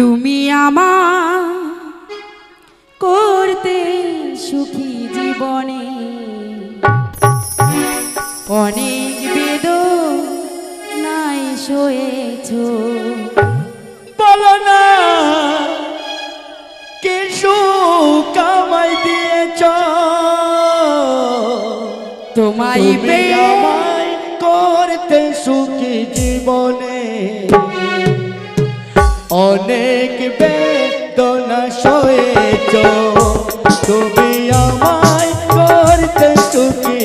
তুমি আমার করতে সুখী জীবনে। অনেক বেদ নাই শোয়েছ না তোমায় করতে সুখী জীবনে। অনেক বেদনা সয়েছ। তুমি আমায় করতে সুখী